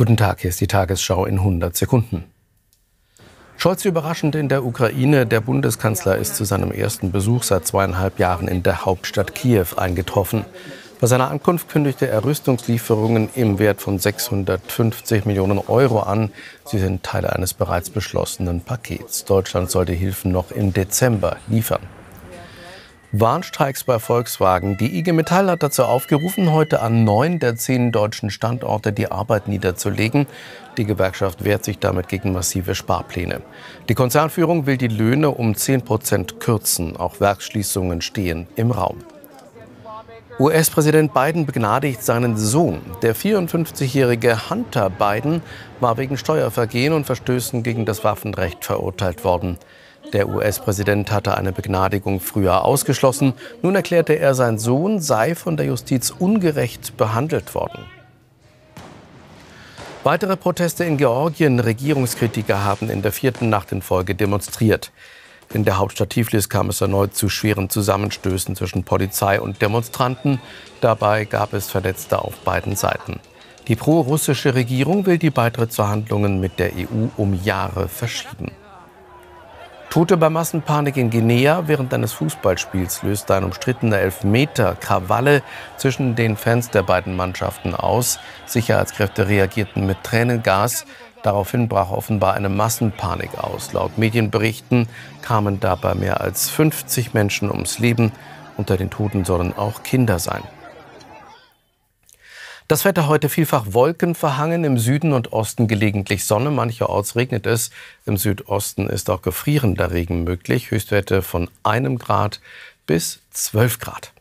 Guten Tag, hier ist die Tagesschau in 100 Sekunden. Scholz überraschend in der Ukraine. Der Bundeskanzler ist zu seinem ersten Besuch seit zweieinhalb Jahren in der Hauptstadt Kiew eingetroffen. Bei seiner Ankunft kündigte er Rüstungslieferungen im Wert von 650 Millionen Euro an. Sie sind Teile eines bereits beschlossenen Pakets. Deutschland soll die Hilfen noch im Dezember liefern. Warnstreiks bei Volkswagen. Die IG Metall hat dazu aufgerufen, heute an neun der zehn deutschen Standorte die Arbeit niederzulegen. Die Gewerkschaft wehrt sich damit gegen massive Sparpläne. Die Konzernführung will die Löhne um 10 Prozent kürzen. Auch Werksschließungen stehen im Raum. US-Präsident Biden begnadigt seinen Sohn. Der 54-jährige Hunter Biden war wegen Steuervergehen und Verstößen gegen das Waffenrecht verurteilt worden. Der US-Präsident hatte eine Begnadigung früher ausgeschlossen. Nun erklärte er, sein Sohn sei von der Justiz ungerecht behandelt worden. Weitere Proteste in Georgien. Regierungskritiker haben in der vierten Nacht in Folge demonstriert. In der Hauptstadt Tiflis kam es erneut zu schweren Zusammenstößen zwischen Polizei und Demonstranten. Dabei gab es Verletzte auf beiden Seiten. Die pro-russische Regierung will die Beitrittsverhandlungen mit der EU um Jahre verschieben. Tote bei Massenpanik in Guinea während eines Fußballspiels löste ein umstrittener Elfmeter Krawalle zwischen den Fans der beiden Mannschaften aus. Sicherheitskräfte reagierten mit Tränengas. Daraufhin brach offenbar eine Massenpanik aus. Laut Medienberichten kamen dabei mehr als 50 Menschen ums Leben. Unter den Toten sollen auch Kinder sein. Das Wetter heute vielfach wolkenverhangen, im Süden und Osten gelegentlich Sonne, mancherorts regnet es. Im Südosten ist auch gefrierender Regen möglich, Höchstwerte von einem Grad bis 12 Grad.